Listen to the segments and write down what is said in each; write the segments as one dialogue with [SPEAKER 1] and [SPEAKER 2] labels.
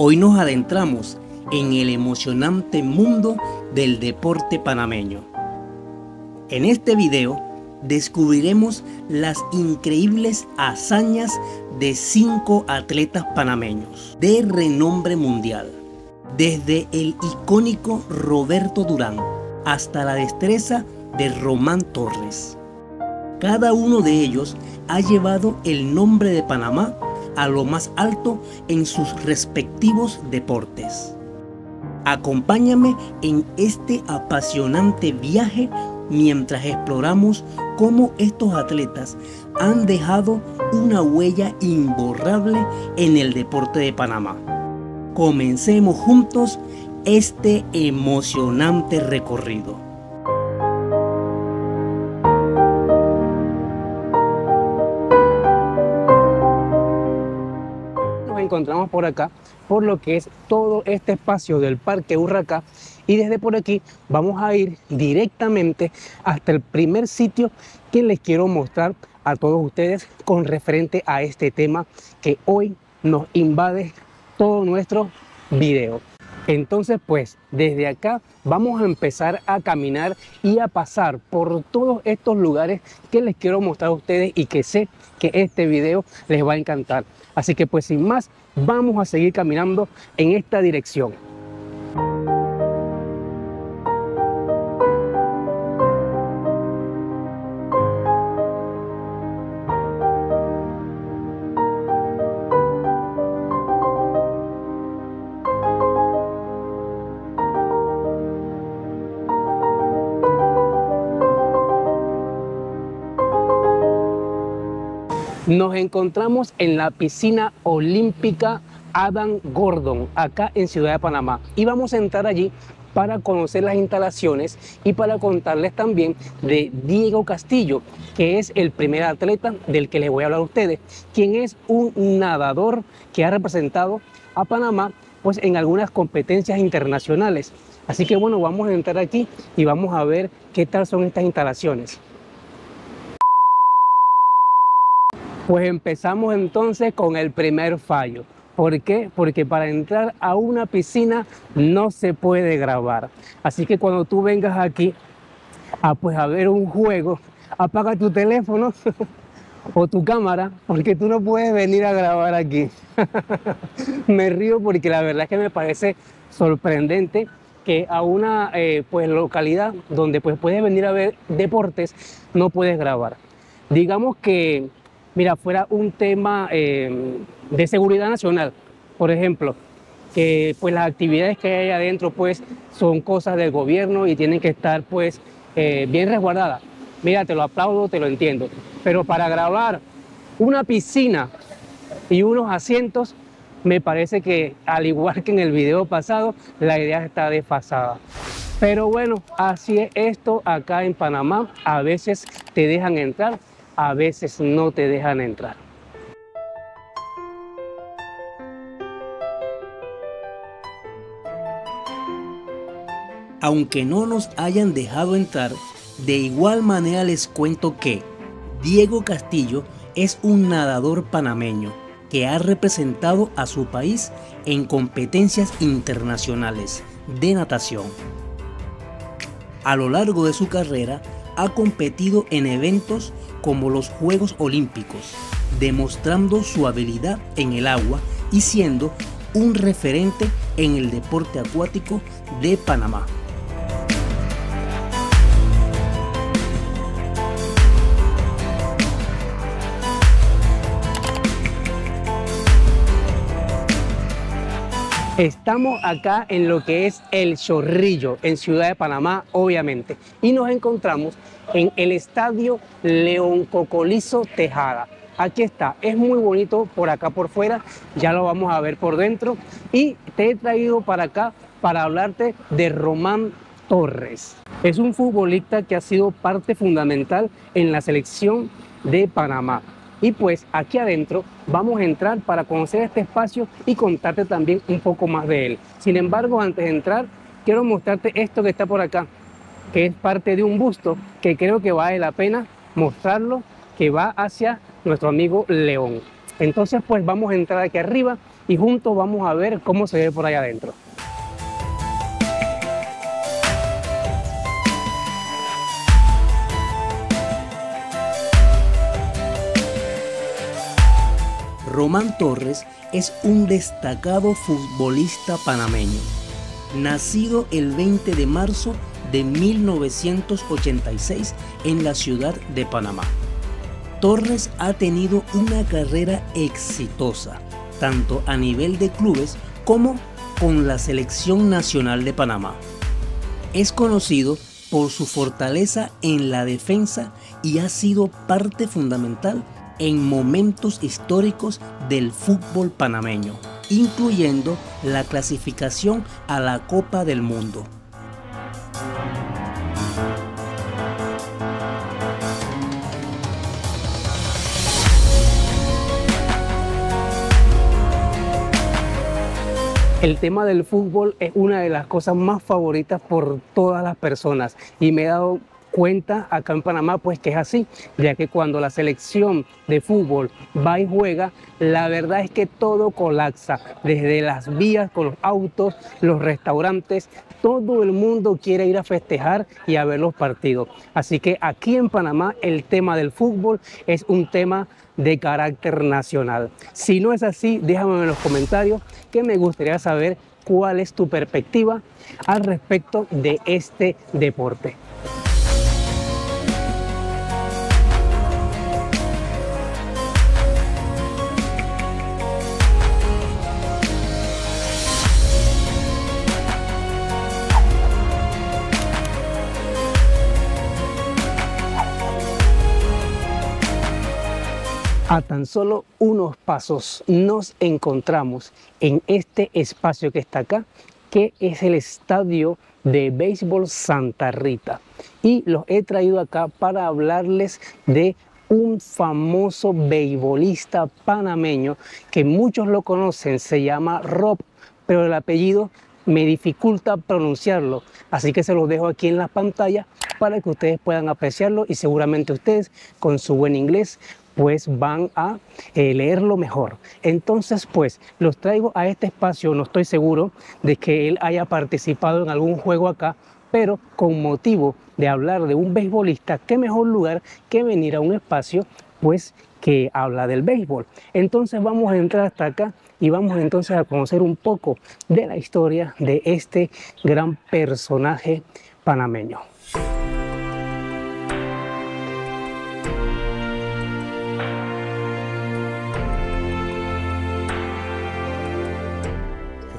[SPEAKER 1] Hoy nos adentramos en el emocionante mundo del deporte panameño. En este video descubriremos las increíbles hazañas de cinco atletas panameños de renombre mundial, desde el icónico Roberto Durán hasta la destreza de Román Torres. Cada uno de ellos ha llevado el nombre de Panamá a lo más alto en sus respectivos deportes. Acompáñame en este apasionante viaje mientras exploramos cómo estos atletas han dejado una huella imborrable en el deporte de Panamá. Comencemos juntos este emocionante recorrido. Encontramos por acá, por lo que es todo este espacio del Parque Urraca. Y desde por aquí vamos a ir directamente hasta el primer sitio que les quiero mostrar a todos ustedes con referente a este tema que hoy nos invade todo nuestro video. Entonces, pues desde acá vamos a empezar a caminar y a pasar por todos estos lugares que les quiero mostrar a ustedes y que sé que este video les va a encantar. Así que pues sin más, vamos a seguir caminando en esta dirección. Nos encontramos en la piscina olímpica Adam Gordon, acá en Ciudad de Panamá. Y vamos a entrar allí para conocer las instalaciones y para contarles también de Diego Castillo, que es el primer atleta del que les voy a hablar a ustedes, quien es un nadador que ha representado a Panamá pues en algunas competencias internacionales. Así que bueno, vamos a entrar aquí y vamos a ver qué tal son estas instalaciones. Pues empezamos entonces con el primer fallo. ¿Por qué? Porque para entrar a una piscina no se puede grabar. Así que cuando tú vengas aquí a, pues, a ver un juego, apaga tu teléfono o tu cámara, porque tú no puedes venir a grabar aquí. me río porque la verdad es que me parece sorprendente que a una eh, pues, localidad donde pues, puedes venir a ver deportes no puedes grabar. Digamos que mira, fuera un tema eh, de seguridad nacional, por ejemplo, que pues las actividades que hay adentro pues son cosas del gobierno y tienen que estar pues eh, bien resguardadas. Mira, te lo aplaudo, te lo entiendo. Pero para grabar una piscina y unos asientos, me parece que al igual que en el video pasado, la idea está desfasada. Pero bueno, así es esto acá en Panamá. A veces te dejan entrar, a veces no te dejan entrar. Aunque no nos hayan dejado entrar, de igual manera les cuento que Diego Castillo es un nadador panameño que ha representado a su país en competencias internacionales de natación. A lo largo de su carrera ha competido en eventos como los Juegos Olímpicos, demostrando su habilidad en el agua y siendo un referente en el deporte acuático de Panamá. Estamos acá en lo que es El Chorrillo, en Ciudad de Panamá, obviamente, y nos encontramos en el Estadio León Cocolizo Tejada. Aquí está, es muy bonito por acá por fuera, ya lo vamos a ver por dentro, y te he traído para acá para hablarte de Román Torres. Es un futbolista que ha sido parte fundamental en la selección de Panamá. Y pues aquí adentro vamos a entrar para conocer este espacio y contarte también un poco más de él. Sin embargo, antes de entrar, quiero mostrarte esto que está por acá, que es parte de un busto que creo que vale la pena mostrarlo, que va hacia nuestro amigo León. Entonces pues vamos a entrar aquí arriba y juntos vamos a ver cómo se ve por allá adentro.
[SPEAKER 2] Román Torres es un destacado futbolista panameño, nacido el 20 de marzo de 1986 en la ciudad de Panamá. Torres ha tenido una carrera exitosa, tanto a nivel de clubes como con la selección nacional de Panamá. Es conocido por su fortaleza en la defensa y ha sido parte fundamental en momentos históricos del fútbol panameño, incluyendo la clasificación a la Copa del Mundo.
[SPEAKER 1] El tema del fútbol es una de las cosas más favoritas por todas las personas y me he dado cuenta acá en Panamá pues que es así, ya que cuando la selección de fútbol va y juega, la verdad es que todo colapsa, desde las vías con los autos, los restaurantes, todo el mundo quiere ir a festejar y a ver los partidos. Así que aquí en Panamá el tema del fútbol es un tema de carácter nacional. Si no es así, déjame en los comentarios que me gustaría saber cuál es tu perspectiva al respecto de este deporte. A tan solo unos pasos nos encontramos en este espacio que está acá, que es el estadio de béisbol Santa Rita. Y los he traído acá para hablarles de un famoso beisbolista panameño que muchos lo conocen, se llama Rob, pero el apellido me dificulta pronunciarlo, así que se los dejo aquí en la pantalla para que ustedes puedan apreciarlo y seguramente ustedes con su buen inglés pues van a eh, leerlo mejor. Entonces, pues los traigo a este espacio, no estoy seguro de que él haya participado en algún juego acá, pero con motivo de hablar de un beisbolista, qué mejor lugar que venir a un espacio pues que habla del béisbol. Entonces vamos a entrar hasta acá y vamos entonces a conocer un poco de la historia de este gran personaje panameño.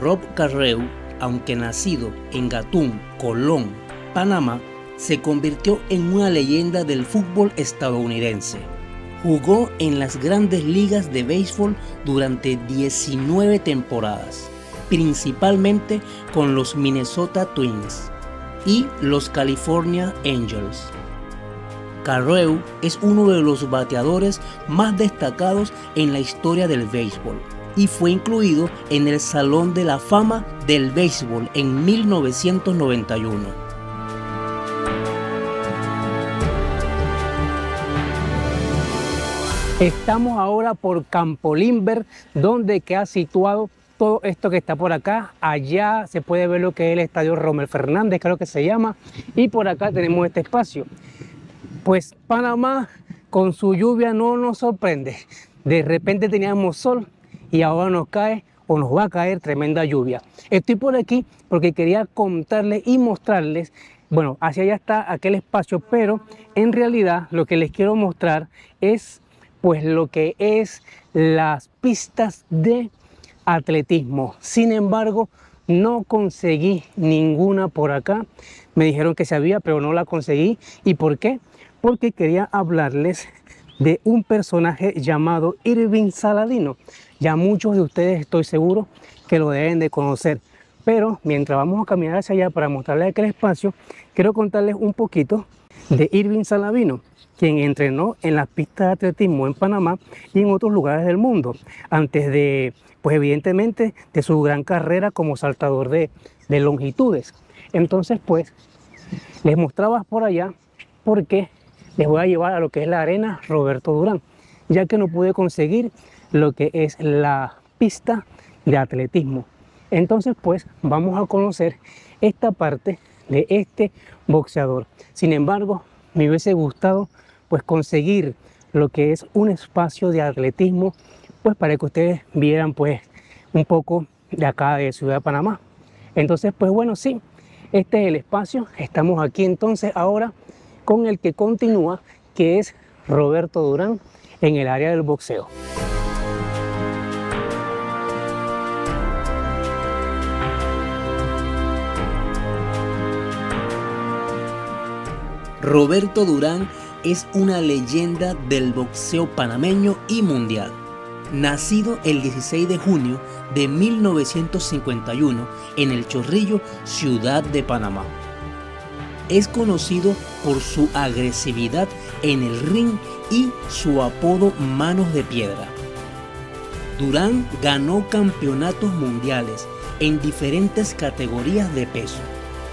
[SPEAKER 2] Rob Carreu, aunque nacido en Gatún, Colón, Panamá, se convirtió en una leyenda del fútbol estadounidense. Jugó en las grandes ligas de béisbol durante 19 temporadas, principalmente con los Minnesota Twins y los California Angels. Carreu es uno de los bateadores más destacados en la historia del béisbol y fue incluido en el Salón de la Fama del Béisbol en 1991.
[SPEAKER 1] Estamos ahora por Campo Limber, donde queda situado todo esto que está por acá. Allá se puede ver lo que es el estadio Romel Fernández, creo que se llama. Y por acá tenemos este espacio. Pues Panamá con su lluvia no nos sorprende. De repente teníamos sol, y ahora nos cae o nos va a caer tremenda lluvia. Estoy por aquí porque quería contarles y mostrarles, bueno, hacia allá está aquel espacio, pero en realidad lo que les quiero mostrar es pues lo que es las pistas de atletismo. Sin embargo, no conseguí ninguna por acá. Me dijeron que se había, pero no la conseguí. ¿Y por qué? Porque quería hablarles de un personaje llamado Irving Saladino. Ya muchos de ustedes estoy seguro que lo deben de conocer. Pero mientras vamos a caminar hacia allá para mostrarles aquel espacio, quiero contarles un poquito de Irving Saladino, quien entrenó en las pistas de atletismo en Panamá y en otros lugares del mundo, antes de, pues evidentemente, de su gran carrera como saltador de, de longitudes. Entonces, pues, les mostraba por allá porque les voy a llevar a lo que es la arena Roberto Durán, ya que no pude conseguir lo que es la pista de atletismo. Entonces, pues vamos a conocer esta parte de este boxeador. Sin embargo, me hubiese gustado pues conseguir lo que es un espacio de atletismo, pues para que ustedes vieran pues un poco de acá de Ciudad de Panamá. Entonces, pues bueno, sí, este es el espacio. Estamos aquí entonces ahora con el que continúa, que es Roberto Durán en el área del boxeo.
[SPEAKER 2] Roberto Durán es una leyenda del boxeo panameño y mundial. Nacido el 16 de junio de 1951 en El Chorrillo, ciudad de Panamá. Es conocido por su agresividad en el ring y su apodo Manos de Piedra. Durán ganó campeonatos mundiales en diferentes categorías de peso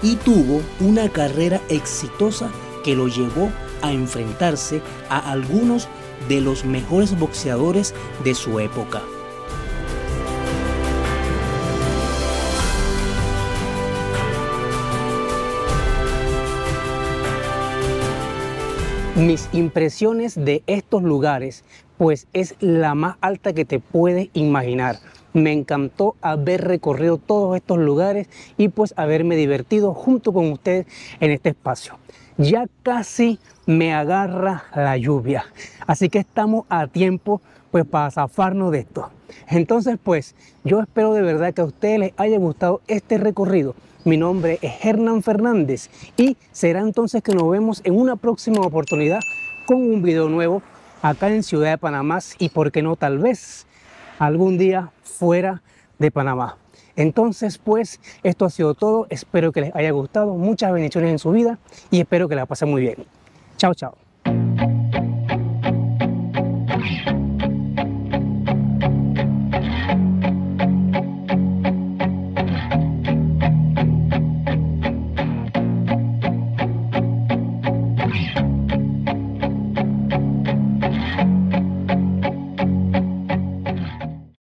[SPEAKER 2] y tuvo una carrera exitosa que lo llevó a enfrentarse a algunos de los mejores boxeadores de su época.
[SPEAKER 1] Mis impresiones de estos lugares, pues es la más alta que te puedes imaginar. Me encantó haber recorrido todos estos lugares y pues haberme divertido junto con ustedes en este espacio. Ya casi me agarra la lluvia, así que estamos a tiempo pues para zafarnos de esto. Entonces pues yo espero de verdad que a ustedes les haya gustado este recorrido. Mi nombre es Hernán Fernández y será entonces que nos vemos en una próxima oportunidad con un video nuevo acá en Ciudad de Panamá y por qué no tal vez algún día fuera de Panamá. Entonces, pues, esto ha sido todo. Espero que les haya gustado. Muchas bendiciones en su vida y espero que la pasen muy bien. Chao, chao.